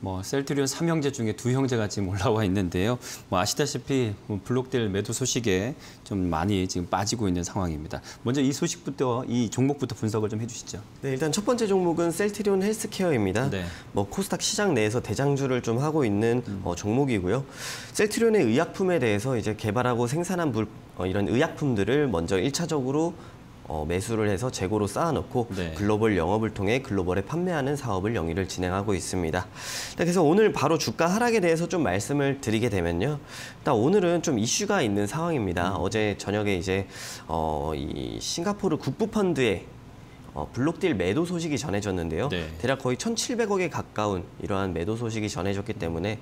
뭐 셀트리온 삼형제 중에 두 형제가 지금 올라와 있는데요. 뭐 아시다시피 뭐 블록딜 매도 소식에 좀 많이 지금 빠지고 있는 상황입니다. 먼저 이 소식부터 이 종목부터 분석을 좀 해주시죠. 네, 일단 첫 번째 종목은 셀트리온 헬스케어입니다. 네. 뭐 코스닥 시장 내에서 대장주를 좀 하고 있는 어, 종목이고요. 셀트리온의 의약품에 대해서 이제 개발하고 생산한 물, 어, 이런 의약품들을 먼저 일차적으로 어, 매수를 해서 재고로 쌓아놓고 네. 글로벌 영업을 통해 글로벌에 판매하는 사업을 영위를 진행하고 있습니다. 네, 그래서 오늘 바로 주가 하락에 대해서 좀 말씀을 드리게 되면요. 일단 오늘은 좀 이슈가 있는 상황입니다. 어제 저녁에 이제 어, 이 싱가포르 국부펀드의 어, 블록딜 매도 소식이 전해졌는데요. 네. 대략 거의 1,700억에 가까운 이러한 매도 소식이 전해졌기 때문에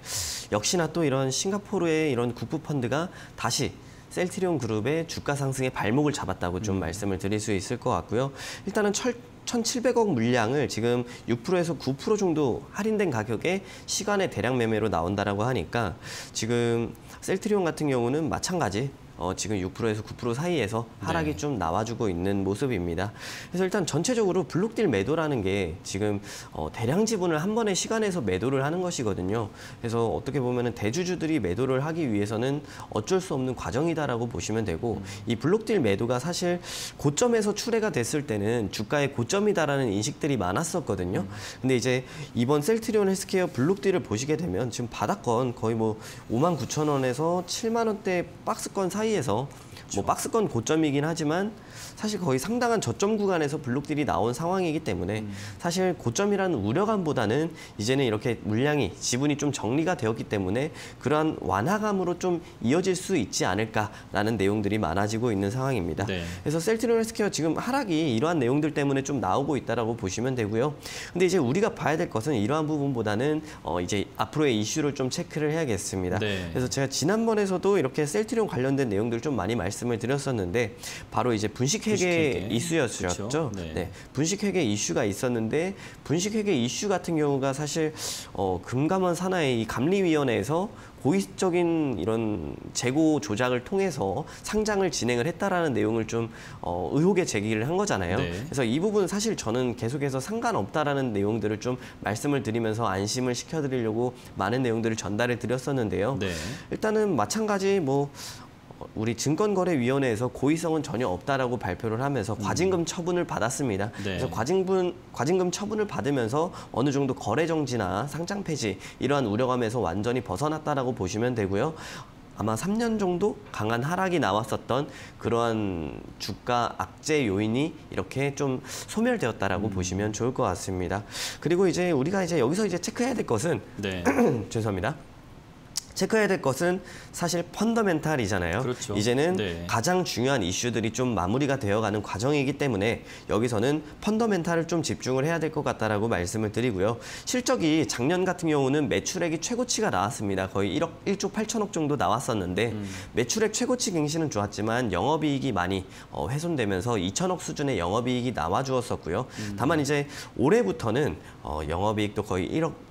역시나 또 이런 싱가포르의 이런 국부펀드가 다시 셀트리온 그룹의 주가 상승에 발목을 잡았다고 좀 말씀을 드릴 수 있을 것 같고요. 일단은 철 1,700억 물량을 지금 6%에서 9% 정도 할인된 가격에 시간의 대량 매매로 나온다라고 하니까 지금 셀트리온 같은 경우는 마찬가지 어, 지금 6%에서 9% 사이에서 하락이 네. 좀 나와주고 있는 모습입니다. 그래서 일단 전체적으로 블록딜 매도라는 게 지금 어, 대량 지분을 한 번에 시간에서 매도를 하는 것이거든요. 그래서 어떻게 보면은 대주주들이 매도를 하기 위해서는 어쩔 수 없는 과정이다라고 보시면 되고 이 블록딜 매도가 사실 고점에서 출회가 됐을 때는 주가의 고점이다라는 인식들이 많았었거든요. 근데 이제 이번 셀트리온 헬스케어 블록딜을 보시게 되면 지금 바닥권 거의 뭐 5만 9천 원에서 7만 원대 박스권 사이 에서 뭐 박스권 고점이긴 하지만 사실 거의 상당한 저점 구간에서 블록딜이 나온 상황이기 때문에 사실 고점이라는 우려감보다는 이제는 이렇게 물량이 지분이 좀 정리가 되었기 때문에 그러한 완화감으로 좀 이어질 수 있지 않을까라는 내용들이 많아지고 있는 상황입니다. 네. 그래서 셀트리온 헬스케어 지금 하락이 이러한 내용들 때문에 좀 나오고 있다라고 보시면 되고요. 근데 이제 우리가 봐야 될 것은 이러한 부분보다는 어 이제 앞으로의 이슈를 좀 체크를 해야겠습니다. 네. 그래서 제가 지난번에서도 이렇게 셀트리온 관련된 내용들을 좀 많이 말 씀을 드렸었는데 바로 이제 분식회계 분식회계. 이슈였죠. 네. 네. 분식회계 이슈가 있었는데 분식회계 이슈 같은 경우가 사실 어, 금감원 산하의 이 감리위원회에서 고의적인 이런 재고 조작을 통해서 상장을 진행을 했다라는 내용을 좀 어, 의혹의 제기를 한 거잖아요. 네. 그래서 이 부분 사실 저는 계속해서 상관없다라는 내용들을 좀 말씀을 드리면서 안심을 시켜드리려고 많은 내용들을 전달해 드렸었는데요. 네. 일단은 마찬가지 뭐 어, 우리 증권거래위원회에서 고의성은 전혀 없다라고 발표를 하면서 과징금 처분을 받았습니다. 네. 그래서 과징분 과징금 처분을 받으면서 어느 정도 거래 정지나 상장 폐지 이러한 우려감에서 완전히 벗어났다라고 보시면 되고요. 아마 3년 정도 강한 하락이 나왔었던 그러한 주가 악재 요인이 이렇게 좀 소멸되었다라고 보시면 좋을 것 같습니다. 그리고 이제 우리가 이제 여기서 이제 체크해야 될 것은 네. 죄송합니다. 체크해야 될 것은 사실 펀더멘탈이잖아요. 그렇죠. 이제는 네. 가장 중요한 이슈들이 좀 마무리가 되어가는 과정이기 때문에 여기서는 펀더멘탈을 좀 집중을 해야 될 것 같다라고 말씀을 드리고요. 실적이 작년 같은 경우는 매출액이 최고치가 나왔습니다. 거의 1억 1조 8천억 정도 나왔었는데 음. 매출액 최고치 갱신은 좋았지만 영업이익이 많이 어, 훼손되면서 2천억 수준의 영업이익이 나와 주었었고요. 음. 다만 이제 올해부터는 어, 영업이익도 거의 1억 9,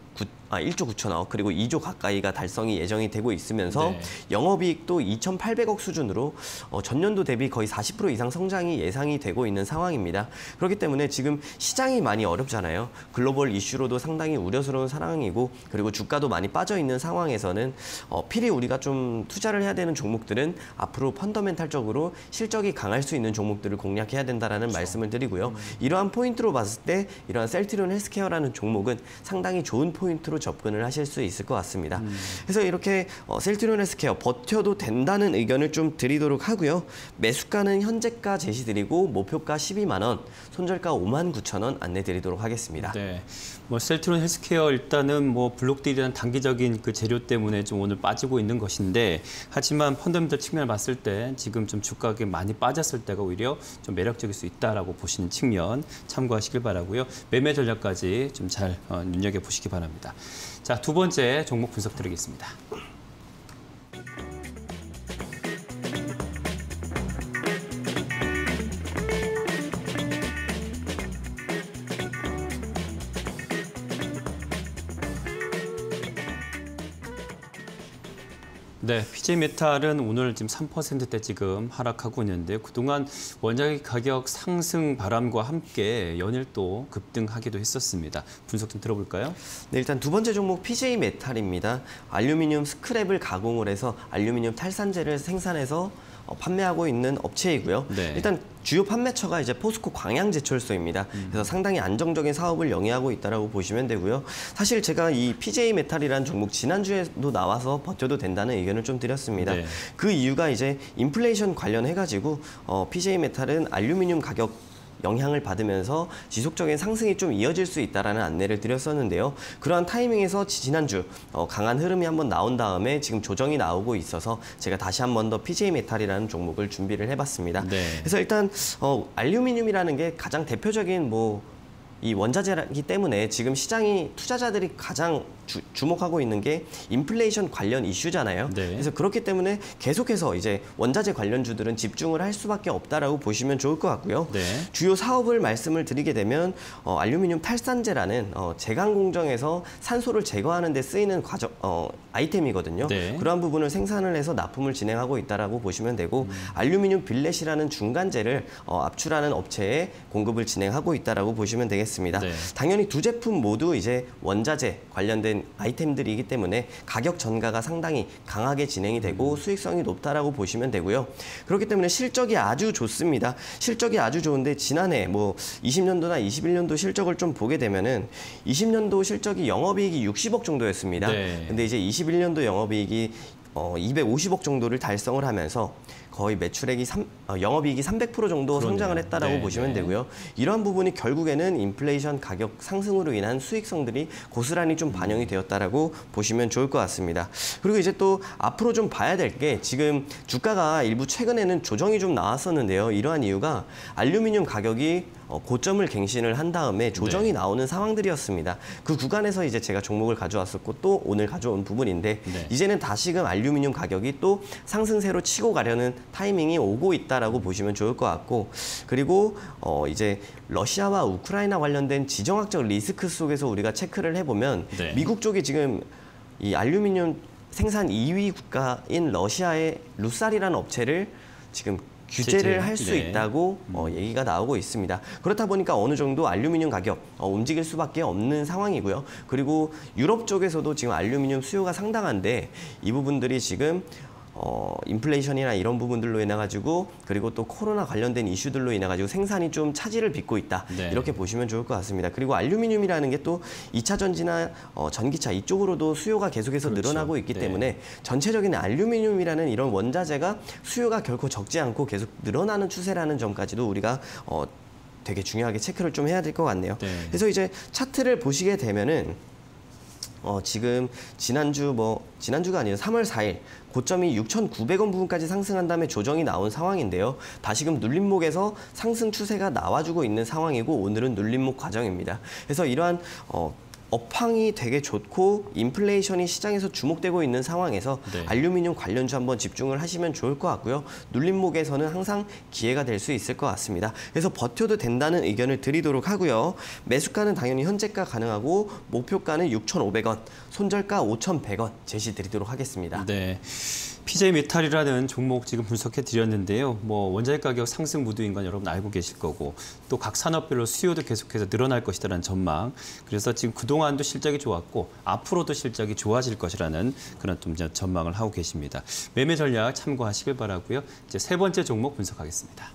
아, 1조 9천억 그리고 2조 가까이가 달성이 예정이 되고 있으면서 네. 영업이익도 2,800억 수준으로 어, 전년도 대비 거의 40% 이상 성장이 예상이 되고 있는 상황입니다. 그렇기 때문에 지금 시장이 많이 어렵잖아요. 글로벌 이슈로도 상당히 우려스러운 상황이고 그리고 주가도 많이 빠져 있는 상황에서는 어, 필히 우리가 좀 투자를 해야 되는 종목들은 앞으로 펀더멘탈적으로 실적이 강할 수 있는 종목들을 공략해야 된다라는 말씀을 드리고요. 이러한 포인트로 봤을 때 이러한 셀트리온 헬스케어라는 종목은 상당히 좋은 포인트로 접근을 하실 수 있을 것 같습니다. 그래서 이렇게 어, 셀트리온 헬스케어 버텨도 된다는 의견을 좀 드리도록 하고요. 매수가는 현재가 제시드리고 목표가 12만 원, 손절가 5만 9천 원 안내 드리도록 하겠습니다. 네. 뭐 셀트론 헬스케어 일단은 뭐 블록딜이라는 단기적인 그 재료 때문에 좀 오늘 빠지고 있는 것인데 하지만 펀더멘털 측면을 봤을 때 지금 좀 주가가 많이 빠졌을 때가 오히려 좀 매력적일 수 있다라고 보시는 측면 참고하시길 바라고요. 매매 전략까지 좀잘 어, 눈여겨 보시기 바랍니다. 자, 두 번째 종목 분석 드리겠습니다. 네, PJ 메탈은 오늘 지금 3%대 지금 하락하고 있는데 그동안 원자재 가격 상승 바람과 함께 연일 또 급등하기도 했었습니다. 분석 좀 들어볼까요? 네, 일단 두 번째 종목 PJ 메탈입니다. 알루미늄 스크랩을 가공을 해서 알루미늄 탈산재를 생산해서 어, 판매하고 있는 업체이고요. 네. 일단 주요 판매처가 이제 포스코 광양제철소입니다. 그래서 상당히 안정적인 사업을 영위하고 있다라고 보시면 되고요. 사실 제가 이 PJ 메탈이라는 종목 지난주에도 나와서 버텨도 된다는 의견을 좀 드렸습니다. 네. 그 이유가 이제 인플레이션 관련해 가지고 어, PJ 메탈은 알루미늄 가격 영향을 받으면서 지속적인 상승이 좀 이어질 수 있다라는 안내를 드렸었는데요. 그러한 타이밍에서 지- 지난주 어, 강한 흐름이 한번 나온 다음에 지금 조정이 나오고 있어서 제가 다시 한 번 더 PJ 메탈이라는 종목을 준비를 해봤습니다. 네. 그래서 일단 어, 알루미늄이라는 게 가장 대표적인 뭐 이 원자재이기 때문에 지금 시장이 투자자들이 가장 주, 주목하고 있는 게 인플레이션 관련 이슈잖아요. 네. 그래서 그렇기 때문에 계속해서 이제 원자재 관련주들은 집중을 할 수밖에 없다라고 보시면 좋을 것 같고요. 네. 주요 사업을 말씀을 드리게 되면 어, 알루미늄 탈산재라는 어, 제강 공정에서 산소를 제거하는 데 쓰이는 과정 어, 아이템이거든요. 네. 그러한 부분을 생산을 해서 납품을 진행하고 있다라고 보시면 되고 알루미늄 빌렛이라는 중간재를 어, 압출하는 업체에 공급을 진행하고 있다라고 보시면 되겠습니다. 네. 당연히 두 제품 모두 이제 원자재 관련된 아이템들이기 때문에 가격 전가가 상당히 강하게 진행이 되고 수익성이 높다라고 보시면 되고요. 그렇기 때문에 실적이 아주 좋습니다. 실적이 아주 좋은데 지난해 뭐 20년도나 21년도 실적을 좀 보게 되면은 20년도 실적이 영업이익이 60억 정도였습니다. 네. 근데 이제 21년도 영업이익이 어, 250억 정도를 달성을 하면서 거의 매출액이 삼, 어, 영업이익이 300% 정도 그러네요. 성장을 했다라고 네, 보시면 네. 되고요. 이러한 부분이 결국에는 인플레이션 가격 상승으로 인한 수익성들이 고스란히 좀 반영이 되었다라고 보시면 좋을 것 같습니다. 그리고 이제 또 앞으로 좀 봐야 될 게 지금 주가가 일부 최근에는 조정이 좀 나왔었는데요. 이러한 이유가 알루미늄 가격이 어, 고점을 갱신을 한 다음에 조정이 네. 나오는 상황들이었습니다. 그 구간에서 이제 제가 종목을 가져왔었고 또 오늘 가져온 부분인데 네. 이제는 다시금 알루미늄 가격이 또 상승세로 치고 가려는 타이밍이 오고 있다라고 보시면 좋을 것 같고 그리고 어 이제 러시아와 우크라이나 관련된 지정학적 리스크 속에서 우리가 체크를 해보면 네. 미국 쪽이 지금 이 알루미늄 생산 2위 국가인 러시아의 루살이라는 업체를 지금 규제를 제재, 할수 네. 있다고 어, 얘기가 나오고 있습니다. 그렇다 보니까 어느 정도 알루미늄 가격 어, 움직일 수밖에 없는 상황이고요. 그리고 유럽 쪽에서도 지금 알루미늄 수요가 상당한데 이 부분들이 지금 어, 인플레이션이나 이런 부분들로 인해 가지고 그리고 또 코로나 관련된 이슈들로 인해 가지고 생산이 좀 차질을 빚고 있다. 네. 이렇게 보시면 좋을 것 같습니다. 그리고 알루미늄이라는 게또 2차 전지나 어, 전기차 이쪽으로도 수요가 계속해서 그렇죠. 늘어나고 있기 네. 때문에 전체적인 알루미늄이라는 이런 원자재가 수요가 결코 적지 않고 계속 늘어나는 추세라는 점까지도 우리가 어, 되게 중요하게 체크를 좀 해야 될 것 같네요. 네. 그래서 이제 차트를 보시게 되면은 어, 지금 지난주 뭐 지난주가 아니라 3월 4일 고점이 6,900원 부분까지 상승한 다음에 조정이 나온 상황인데요. 다시금 눌림목에서 상승 추세가 나와주고 있는 상황이고 오늘은 눌림목 과정입니다. 그래서 이러한 어, 업황이 되게 좋고 인플레이션이 시장에서 주목되고 있는 상황에서 네. 알루미늄 관련주 한번 집중을 하시면 좋을 것 같고요. 눌림목에서는 항상 기회가 될 수 있을 것 같습니다. 그래서 버텨도 된다는 의견을 드리도록 하고요. 매수가는 당연히 현재가 가능하고 목표가는 6,500원, 손절가 5,100원 제시 드리도록 하겠습니다. 네. PJ 메탈이라는 종목 지금 분석해 드렸는데요. 뭐 원자재 가격 상승 무드인 건 여러분 알고 계실 거고 또 각 산업별로 수요도 계속해서 늘어날 것이라는 전망. 그래서 지금 그동안도 실적이 좋았고 앞으로도 실적이 좋아질 것이라는 그런 좀 전망을 하고 계십니다. 매매 전략 참고하시길 바라고요. 이제 세 번째 종목 분석하겠습니다.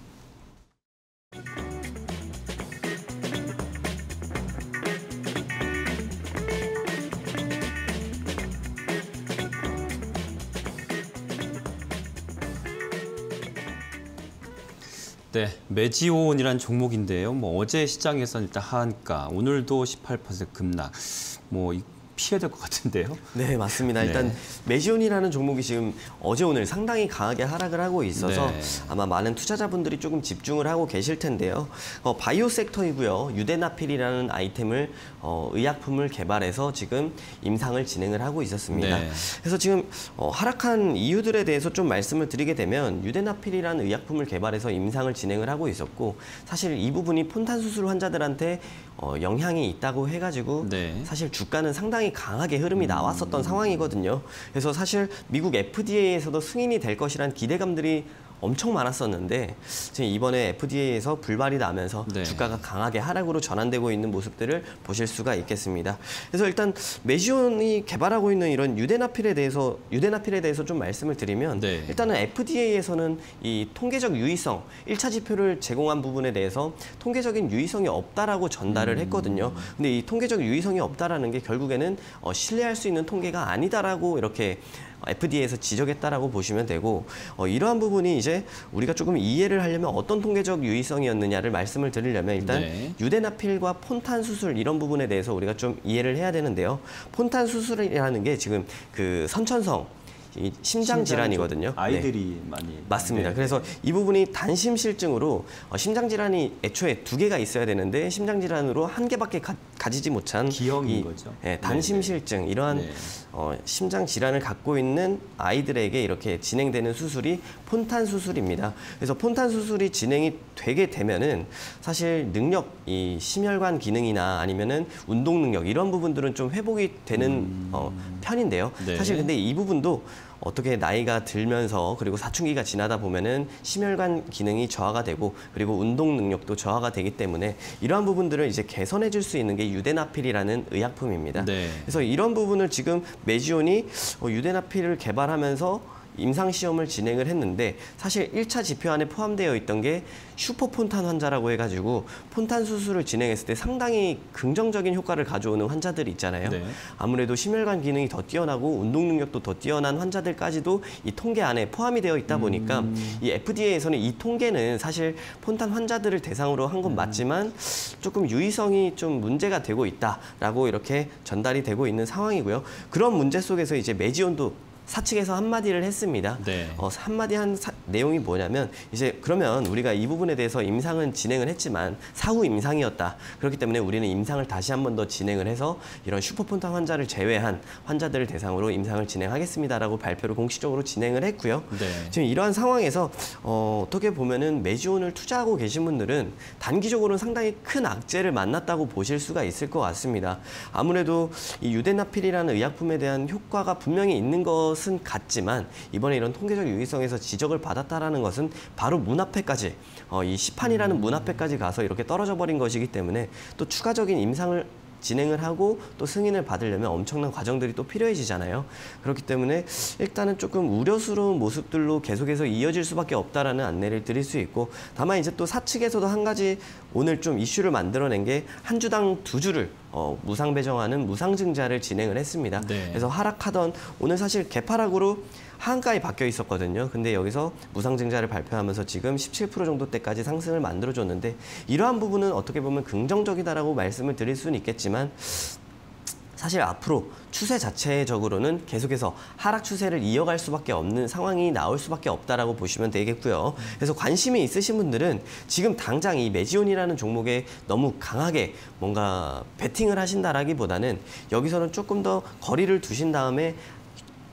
네, 메지온이라는 종목인데요. 뭐 어제 시장에서는 일단 하한가, 오늘도 18% 급락. 뭐 이- 피해야 될 것 같은데요. 네, 맞습니다. 네. 일단 메지온이라는 종목이 지금 어제 오늘 상당히 강하게 하락을 하고 있어서 네. 아마 많은 투자자분들이 조금 집중을 하고 계실 텐데요. 어, 바이오 섹터이고요. 유데나필이라는 아이템을 어, 의약품을 개발해서 지금 임상을 진행을 하고 있었습니다. 네. 그래서 지금 어, 하락한 이유들에 대해서 좀 말씀을 드리게 되면 유데나필이라는 의약품을 개발해서 임상을 진행을 하고 있었고 사실 이 부분이 폰탄 수술 환자들한테 어, 영향이 있다고 해가지고 네. 사실 주가는 상당히 상당히 강하게 흐름이 나왔었던 상황이거든요. 그래서 사실 미국 FDA에서도 승인이 될 것이란 기대감들이 엄청 많았었는데 지금 이번에 FDA에서 불발이 나면서 네. 주가가 강하게 하락으로 전환되고 있는 모습들을 보실 수가 있겠습니다. 그래서 일단 메지온이 개발하고 있는 이런 유데나필에 대해서 유데나필에 대해서 좀 말씀을 드리면 네. 일단은 FDA에서는 이 통계적 유의성, 일차 지표를 제공한 부분에 대해서 통계적인 유의성이 없다라고 전달을 했거든요. 근데 이 통계적 유의성이 없다라는 게 결국에는 어, 신뢰할 수 있는 통계가 아니다라고 이렇게 FDA에서 지적했다라고 보시면 되고 어, 이러한 부분이 이제 우리가 조금 이해를 하려면 어떤 통계적 유의성이었느냐를 말씀을 드리려면 일단 네. 유데나필과 폰탄 수술 이런 부분에 대해서 우리가 좀 이해를 해야 되는데요. 폰탄 수술이라는 게 지금 그 선천성 이 심장 질환이거든요. 네. 아이들이 많이 맞습니다. 네. 그래서 이 부분이 단심실증으로 어, 심장 질환이 애초에 두 개가 있어야 되는데 심장 질환으로 한 개밖에 가, 지지 못한 기형인 이, 거죠. 예, 단심실증 이러한 네. 어, 심장 질환을 갖고 있는 아이들에게 이렇게 진행되는 수술이 폰탄 수술입니다. 그래서 폰탄 수술이 진행이 되게 되면은 사실 능력, 이 심혈관 기능이나 아니면은 운동 능력 이런 부분들은 좀 회복이 되는 어, 편인데요. 음. 네. 사실 근데 이 부분도 어떻게 나이가 들면서 그리고 사춘기가 지나다 보면은 심혈관 기능이 저하가 되고 그리고 운동 능력도 저하가 되기 때문에 이러한 부분들을 이제 개선해 줄 수 있는 게 유데나필이라는 의약품입니다. 네. 그래서 이런 부분을 지금 메지온이 어, 유데나필을 개발하면서 임상 시험을 진행을 했는데 사실 1차 지표 안에 포함되어 있던 게 슈퍼폰탄 환자라고 해가지고 폰탄 수술을 진행했을 때 상당히 긍정적인 효과를 가져오는 환자들이 있잖아요. 네. 아무래도 심혈관 기능이 더 뛰어나고 운동 능력도 더 뛰어난 환자들까지도 이 통계 안에 포함이 되어 있다 보니까 음. 이 FDA에서는 이 통계는 사실 폰탄 환자들을 대상으로 한 음. 건 맞지만 조금 유의성이 좀 문제가 되고 있다라고 이렇게 전달이 되고 있는 상황이고요. 그런 문제 속에서 이제 메지온도 사측에서 한마디를 했습니다. 네. 어, 한마디 한 사- 내용이 뭐냐면 이제 그러면 우리가 이 부분에 대해서 임상은 진행을 했지만 사후 임상이었다. 그렇기 때문에 우리는 임상을 다시 한 번 더 진행을 해서 이런 슈퍼폰탄 환자를 제외한 환자들을 대상으로 임상을 진행하겠습니다라고 발표를 공식적으로 진행을 했고요. 네. 지금 이러한 상황에서 어, 어떻게 보면은 메지온을 투자하고 계신 분들은 단기적으로는 상당히 큰 악재를 만났다고 보실 수가 있을 것 같습니다. 아무래도 이 유데나필이라는 의약품에 대한 효과가 분명히 있는 것은 같지만 이번에 이런 통계적 유의성에서 지적을 받았다라는 것은 바로 문 앞에까지 어, 이 시판이라는 문 앞에까지 가서 이렇게 떨어져 버린 것이기 때문에 또 추가적인 임상을 진행을 하고 또 승인을 받으려면 엄청난 과정들이 또 필요해지잖아요. 그렇기 때문에 일단은 조금 우려스러운 모습들로 계속해서 이어질 수밖에 없다라는 안내를 드릴 수 있고 다만 이제 또 사측에서도 한 가지 오늘 좀 이슈를 만들어낸 게 한 주당 두 주를 어, 무상 배정하는 무상 증자를 진행을 했습니다. 네. 그래서 하락하던 오늘 사실 개파락으로 하 한가에 바뀌어 있었거든요. 근데 여기서 무상 증자를 발표하면서 지금 17% 정도 때까지 상승을 만들어줬는데 이러한 부분은 어떻게 보면 긍정적이다라고 말씀을 드릴 수는 있겠지만 사실 앞으로 추세 자체적으로는 계속해서 하락 추세를 이어갈 수밖에 없는 상황이 나올 수밖에 없다라고 보시면 되겠고요. 그래서 관심이 있으신 분들은 지금 당장 이 메지온이라는 종목에 너무 강하게 뭔가 베팅을 하신다라기보다는 여기서는 조금 더 거리를 두신 다음에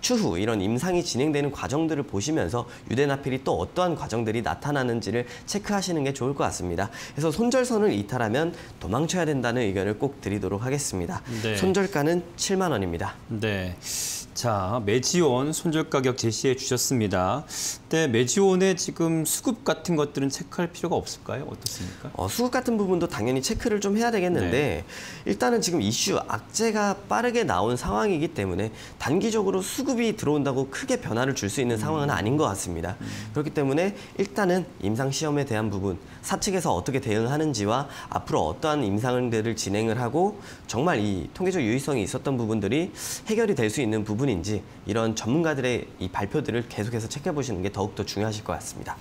추후 이런 임상이 진행되는 과정들을 보시면서 유대나필이 또 어떠한 과정들이 나타나는지를 체크하시는 게 좋을 것 같습니다. 그래서 손절선을 이탈하면 도망쳐야 된다는 의견을 꼭 드리도록 하겠습니다. 네. 손절가는 7만 원입니다. 네. 자, 메지온 손절 가격 제시해 주셨습니다. 근데 메지온의 지금 수급 같은 것들은 체크할 필요가 없을까요? 어떻습니까? 어, 수급 같은 부분도 당연히 체크를 좀 해야 되겠는데 네. 일단은 지금 이슈 악재가 빠르게 나온 상황이기 때문에 단기적으로 수급이 들어온다고 크게 변화를 줄 수 있는 음. 상황은 아닌 것 같습니다. 그렇기 때문에 일단은 임상 시험에 대한 부분 사측에서 어떻게 대응하는지와 앞으로 어떠한 임상들을 진행을 하고 정말 이 통계적 유의성이 있었던 부분들이 해결이 될 수 있는 부분 인지 이런 전문가들의 이 발표들을 계속해서 체크해 보시는 게 더욱더 중요하실 것 같습니다.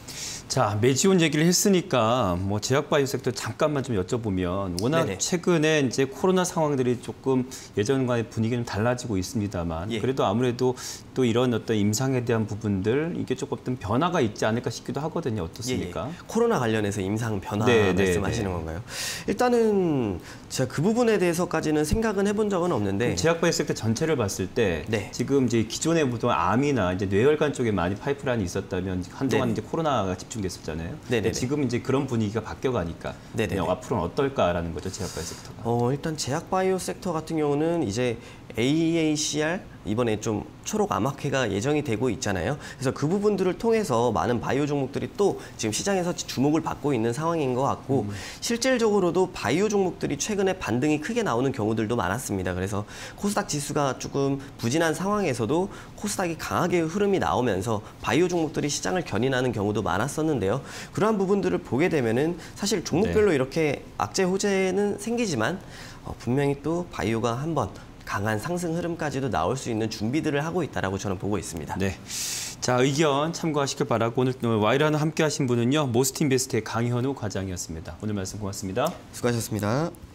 자, 메지온 얘기를 했으니까 뭐 제약바이오 섹터 잠깐만 좀 여쭤보면 워낙 네네. 최근에 이제 코로나 상황들이 조금 예전과의 분위기는 달라지고 있습니다만 예. 그래도 아무래도 또 이런 어떤 임상에 대한 부분들 이게 조금 변화가 있지 않을까 싶기도 하거든요. 어떻습니까? 예, 예. 코로나 관련해서 임상 변화 네, 네, 말씀하시는 네. 건가요? 일단은 제가 그 부분에 대해서까지는 생각은 해본 적은 없는데 제약바이오 섹터 전체를 봤을 때 네. 지금 이제 기존에 보통 암이나 이제 뇌혈관 쪽에 많이 파이프라인이 있었다면 한동안 네네. 이제 코로나가 집중됐었잖아요. 근데 지금 이제 그런 분위기가 바뀌어가니까. 앞으로는 어떨까라가? 는 거죠 제약바이오 섹터가. 어, 일단 제약 바이오 섹터 같은 경우는 이제 AACR 이번에 좀 초록 암흑회가 예정이 되고 있잖아요. 그래서 그 부분들을 통해서 많은 바이오 종목들이 또 지금 시장에서 주목을 받고 있는 상황인 것 같고 실질적으로도 바이오 종목들이 최근에 반등이 크게 나오는 경우들도 많았습니다. 그래서 코스닥 지수가 조금 부진한 상황에서도 코스닥이 강하게 흐름이 나오면서 바이오 종목들이 시장을 견인하는 경우도 많았었는데요. 그러한 부분들을 보게 되면은 사실 종목별로 이렇게 악재 호재는 생기지만 어, 분명히 또 바이오가 한번 강한 상승 흐름까지도 나올 수 있는 준비들을 하고 있다라고 저는 보고 있습니다. 네. 자, 의견 참고하시길 바라고 오늘 와이라는 함께 하신 분은요. 모스틴베스트의 강현우 과장이었습니다. 오늘 말씀 고맙습니다. 수고하셨습니다.